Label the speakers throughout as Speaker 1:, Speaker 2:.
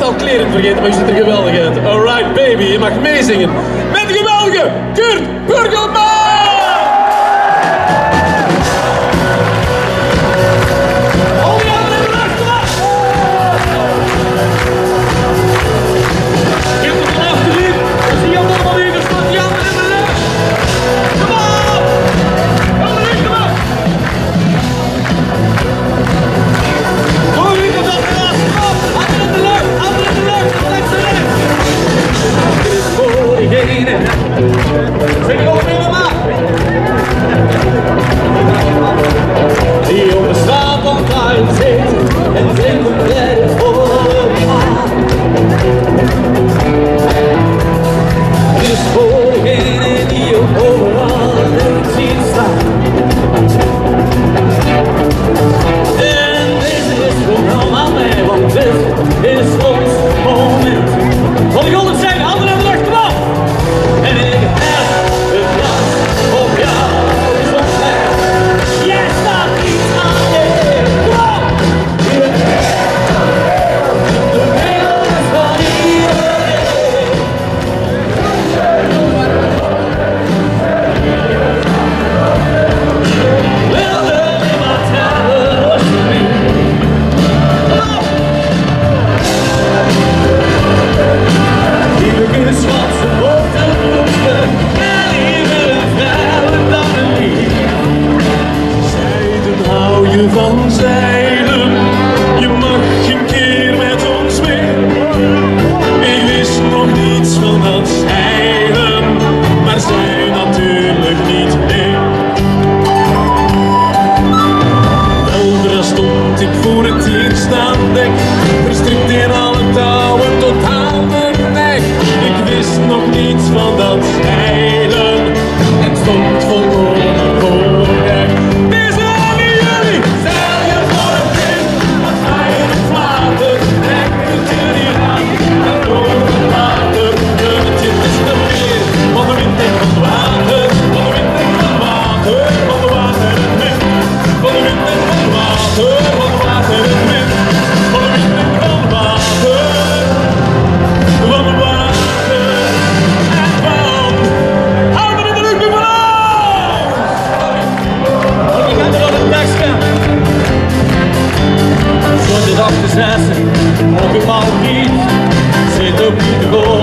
Speaker 1: echt al kleren vergeten, maar je ziet er geweldig uit. Alright baby, je mag meezingen met de geweldige Kurt Burgelman! chasse, mon vieux bandit, c'est un plus gros.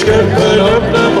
Speaker 1: Schöpfer,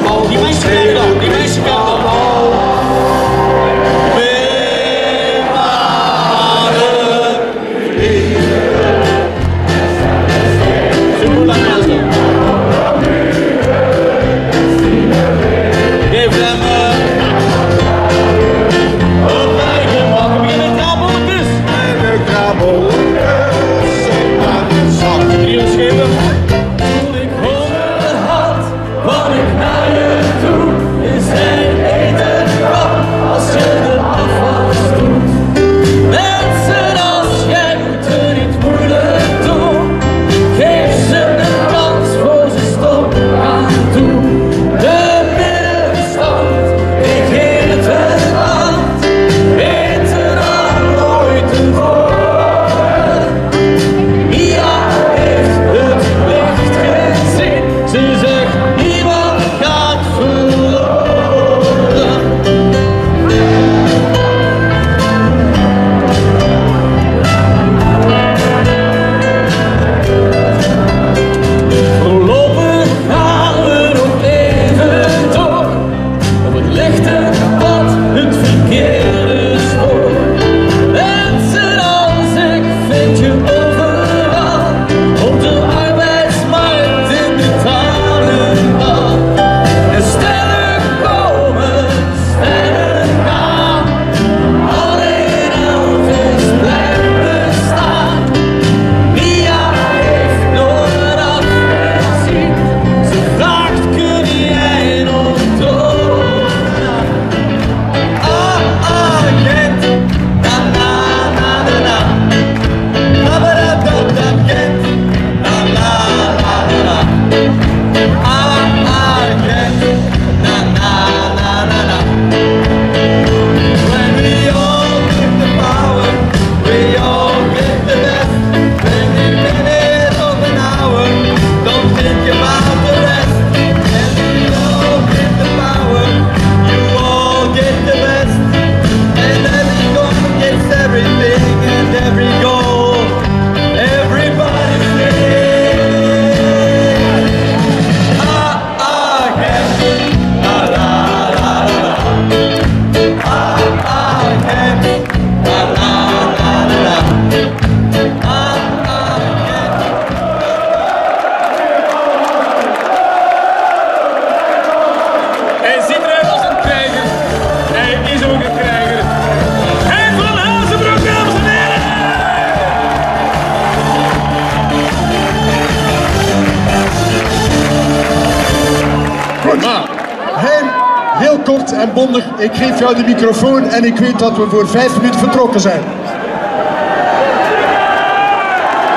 Speaker 1: Ik
Speaker 2: geef
Speaker 3: jou de microfoon en ik weet dat we voor vijf minuten vertrokken zijn.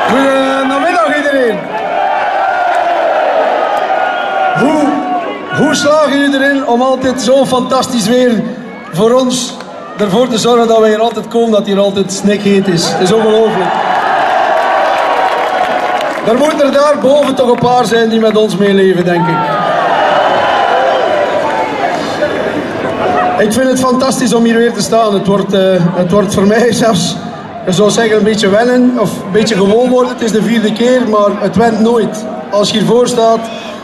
Speaker 4: Goedemiddag iedereen. Hoe, hoe slagen jullie erin om altijd zo'n fantastisch weer voor ons ervoor te zorgen dat wij hier altijd komen, dat hier altijd snikheet is. Dat is ongelooflijk. Er moeten er daar boven toch een paar zijn die met ons meeleven, denk ik. Ik vind het fantastisch om hier weer te staan. Het wordt, eh, het wordt voor mij zelfs, je zou zeggen, een beetje wennen of een beetje gewoon worden. Het is de vierde keer, maar het went nooit. Als je hiervoor staat,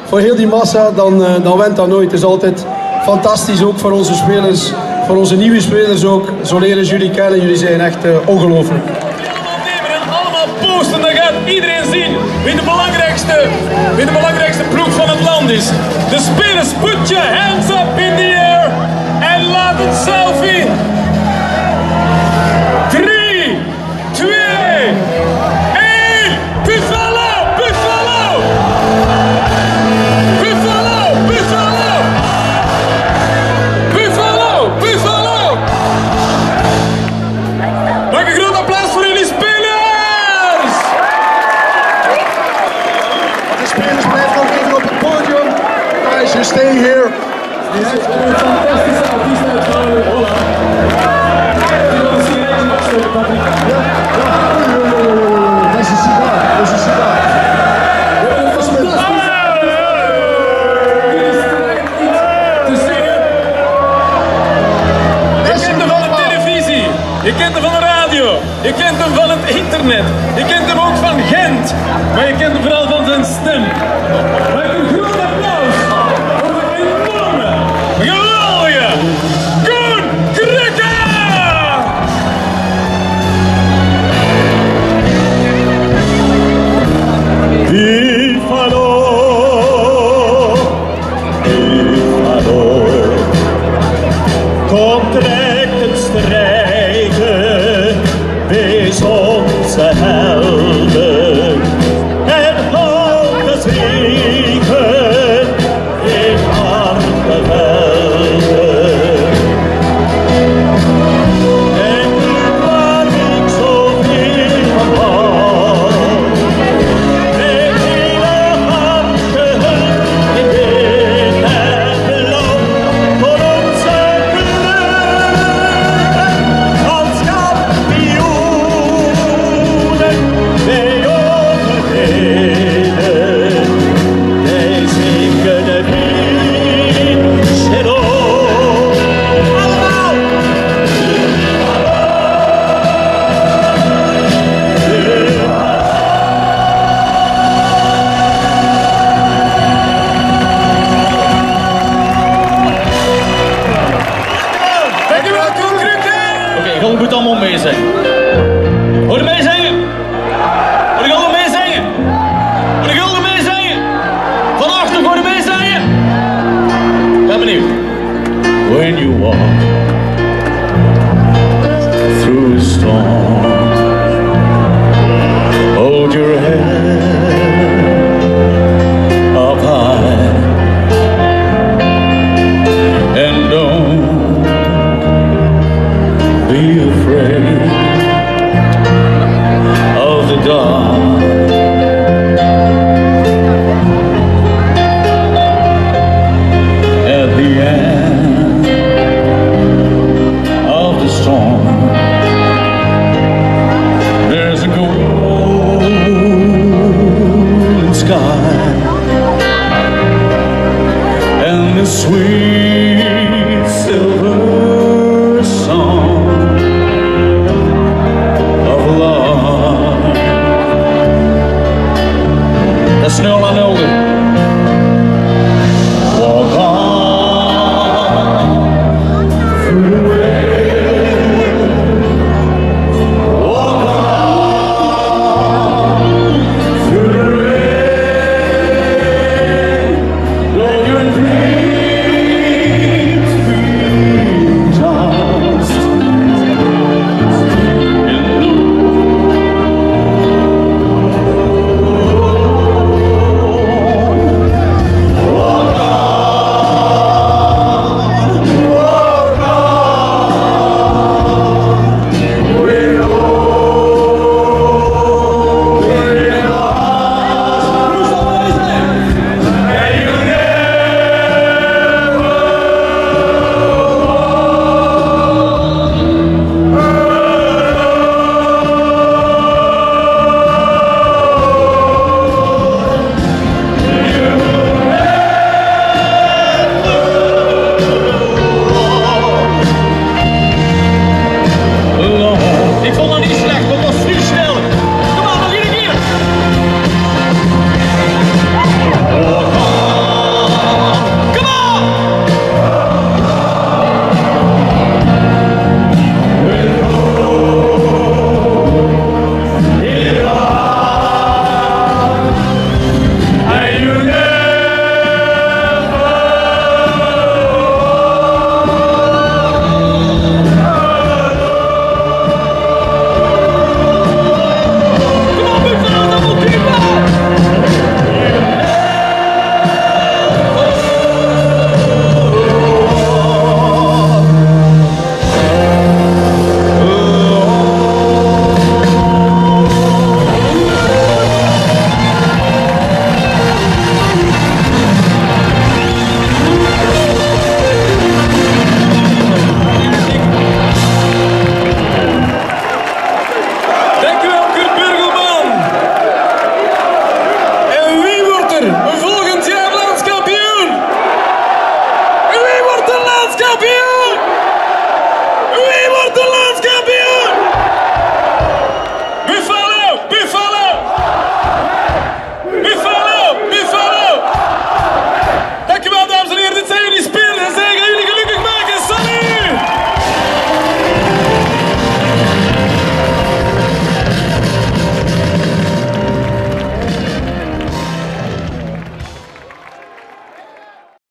Speaker 4: voor heel die massa, dan, eh, dan went dat nooit. Het is altijd fantastisch, ook voor onze spelers, voor onze nieuwe spelers ook. Zo leren jullie kennen, jullie zijn echt eh, ongelooflijk.
Speaker 1: Allemaal nemen en allemaal posten. Dan gaat iedereen zien wie de belangrijkste, wie de belangrijkste ploeg van het land is. De spelers, put your hands up in the air en laat een selfie. Je kent hem van
Speaker 3: de radio. Je kent hem van het
Speaker 1: internet. Je kent hem ook van Gent. Maar je kent hem vooral van zijn stem. Maak een groot applaus voor de enorme... songs I have.